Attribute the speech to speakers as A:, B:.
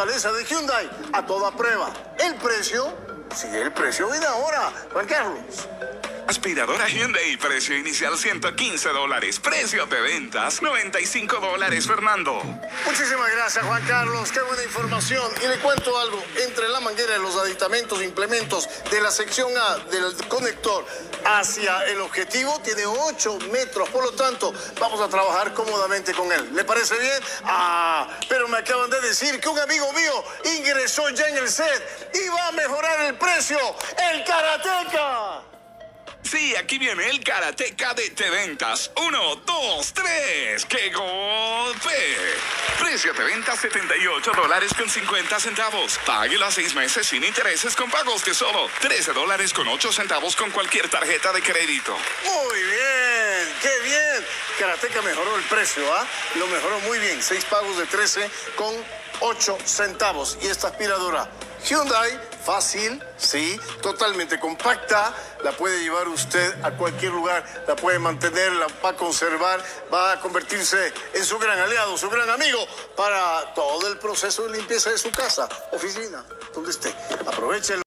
A: fortaleza de Hyundai a toda prueba. El precio, sí, el precio viene ahora, Juan Carlos.
B: Aspiradora Hyundai, precio inicial 115 dólares, precio de ventas 95 dólares, Fernando.
A: Muchísimas gracias, Juan Carlos. Qué buena información. Y le cuento algo. Entre la manguera y los aditamentos, implementos de la sección A del conector hacia el objetivo, tiene 8 metros. Por lo tanto, vamos a trabajar cómodamente con él. ¿Le parece bien? Ah, pero me acaban de decir que un amigo mío ingresó ya en el set y va a mejorar el precio. ¡El Karateca!
B: Sí, aquí viene el Karateka de Te Ventas. Uno, dos, tres. ¡Qué golpe! Precio de ventas 78 dólares con 50 centavos. Páguelo a seis meses sin intereses con pagos de solo 13 dólares con 8 centavos con cualquier tarjeta de crédito.
A: Muy bien, qué bien. Karateca mejoró el precio, ¿ah? Lo mejoró muy bien. Seis pagos de 13 con 8 centavos. Y esta aspiradora Hyundai, fácil, sí, totalmente compacta, la puede llevar usted a cualquier lugar, la puede mantener, la va a conservar, va a convertirse en su gran aliado, su gran amigo para todo el proceso de limpieza de su casa, oficina, donde esté. Aproveche